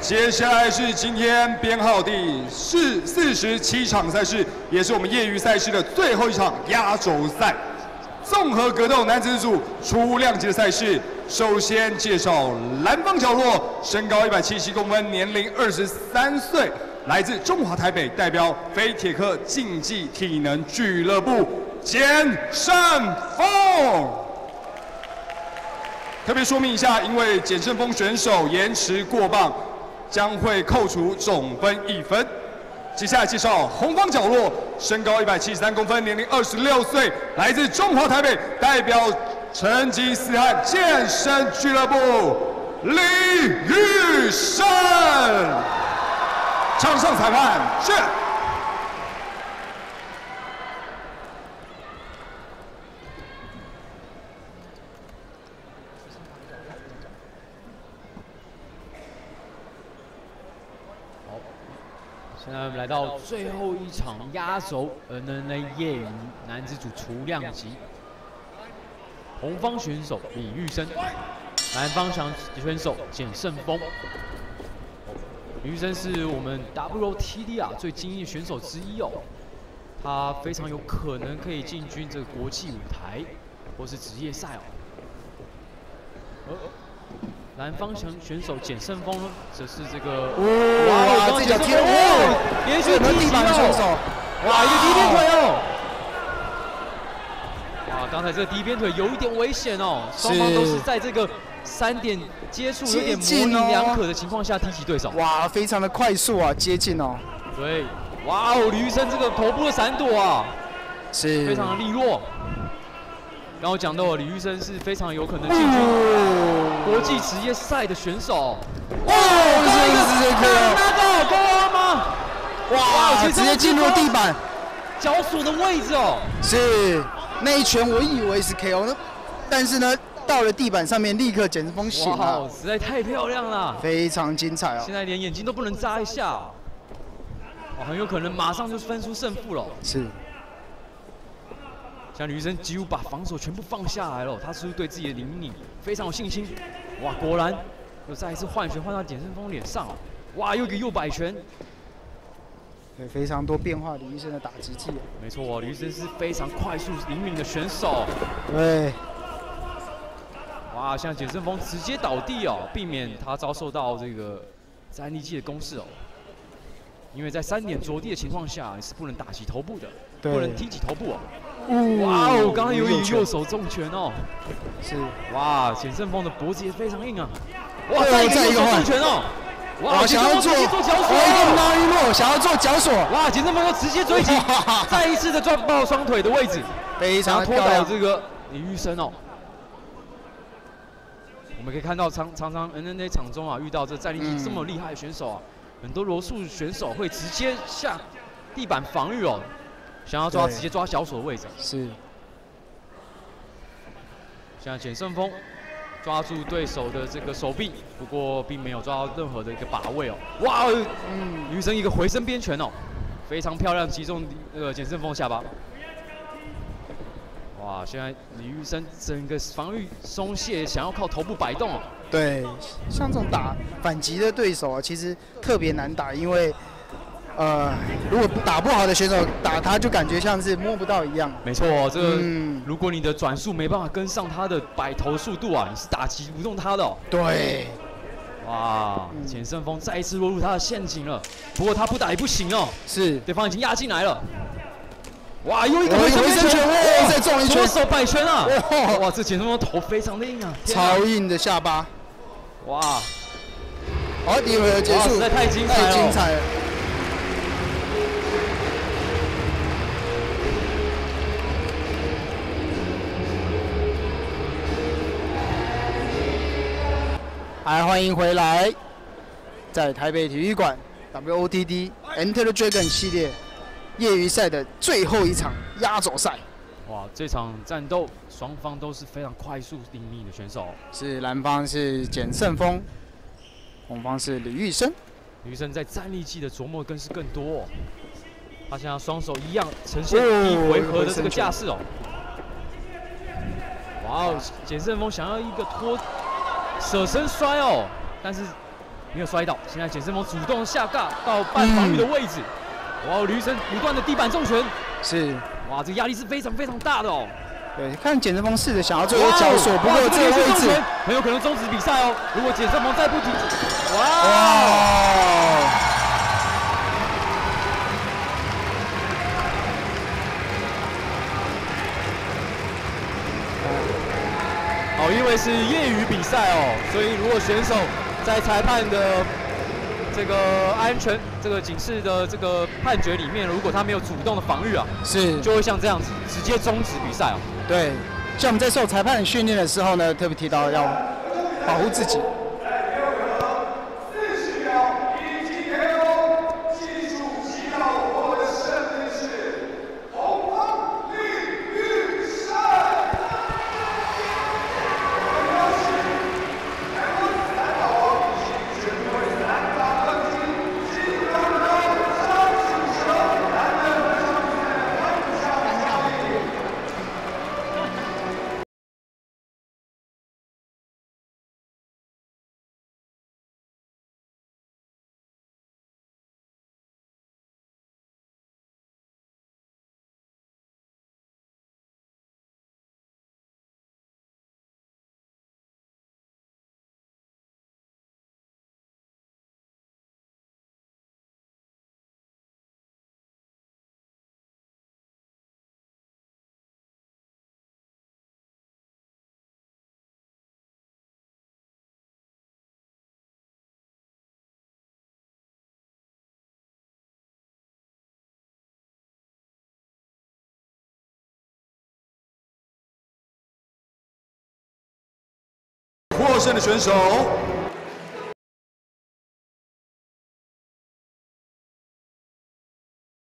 接下来是今天编号第四四十七场赛事，也是我们业余赛事的最后一场压轴赛。综合格斗男子组初量级的赛事，首先介绍蓝方角落，身高一百七十七公分，年龄二十三岁，来自中华台北，代表非铁科竞技体能俱乐部简胜峰。特别说明一下，因为简胜峰选手延迟过磅，将会扣除总分一分。接下来介绍红方角落，身高一百七十三公分，年龄二十六岁，来自中华台北，代表成吉思汗健身俱乐部李玉生。场上裁判是。现在我们来到最后一场压轴 NNA 业余男子组除量级，红方选手李玉生，南方选选手简胜峰。李玉生是我们 WTD 啊最精英选手之一哦，他非常有可能可以进军这个国际舞台或是职业赛哦。南方强选手简胜峰，则是这个哇，这脚踢哦，连续踢地板选手，哇，一个低边腿哦，哇，刚才这个低边腿有一点危险哦，双方都是在这个三点接触有点模棱两可的情况下踢起对手，哇，非常的快速啊，接近哦，对，哇哦，李玉生这个头部的闪躲啊，是。非常的利落。刚刚讲到李玉生是非常有可能进军国际职业赛的选手。哇，这个直接 KO，拿到高吗？哇，直接进入地板，脚锁的位置哦。是那一拳，我以为是 KO，呢但是呢，到了地板上面立刻简直风醒了，实在太漂亮了，非常精彩哦。现在连眼睛都不能眨一下，哇，很有可能马上就分出胜负了。是。像吕医生几乎把防守全部放下来了，他是不是对自己的灵敏非常有信心？哇，果然又再一次换拳换到简胜峰脸上，哇，又一个右摆拳，对，非常多变化，李医生的打击技。没错，哦，李医生是非常快速灵敏的选手。对。哇，像简胜峰直接倒地哦，避免他遭受到这个战力技的攻势哦。因为在三点着地的情况下，你是不能打击头部的，不能踢起头部哦。哇哦！刚刚有一右手重拳哦，是哇！简胜峰的脖子也非常硬啊！哇，再一个重拳哦！哇，想要做做脚锁，马一诺想要做脚锁，哇！简胜峰又直接追击，再一次的撞爆双腿的位置，非常拖倒这个李玉生哦。我们可以看到常常常 NNA 场中啊，遇到这战力这么厉害的选手啊，很多罗素选手会直接下地板防御哦。想要抓直接抓小手的位置是，像简胜峰抓住对手的这个手臂，不过并没有抓到任何的一个把位哦。哇，嗯，女生一个回身边拳哦，非常漂亮，击中那个简胜峰下巴。哇，现在李玉生整个防御松懈，想要靠头部摆动哦。对，像这种打反击的对手啊，其实特别难打，因为。呃，如果打不好的选手打他，就感觉像是摸不到一样。没错，这个如果你的转速没办法跟上他的摆头速度啊，你是打击不动他的。对，哇，简胜峰再一次落入他的陷阱了。不过他不打也不行哦，是，对方已经压进来了。哇，又一个回身拳，哇，再撞一拳，左手摆拳啊！哇，这简胜峰头非常的硬啊，超硬的下巴。哇，好，第一回合结束，实在太精彩了。来，欢迎回来，在台北体育馆 WOTD Enter the Dragon 系列业余赛的最后一场压轴赛。哇，这场战斗双方都是非常快速灵敏的选手。是蓝方是简胜峰，红方是李玉生。李玉生在战力技的琢磨更是更多，哦他现在双手一样呈现一回合的这个架势哦。哇哦，简胜峰想要一个拖。舍身摔哦，但是没有摔倒。现在简胜峰主动下架到半防御的位置，哇，吕生不断的地板重拳，是，哇，这压力是非常非常大的哦。对，看简胜峰试着想要做一个交锁，不过这个位置很有可能终止比赛哦。如果简胜峰再不停止，哇！哦，因为是业余比赛哦，所以如果选手在裁判的这个安全这个警示的这个判决里面，如果他没有主动的防御啊，是就会像这样子直接终止比赛哦。对，像我们在受裁判训练的时候呢，特别提到要保护自己。胜的选手。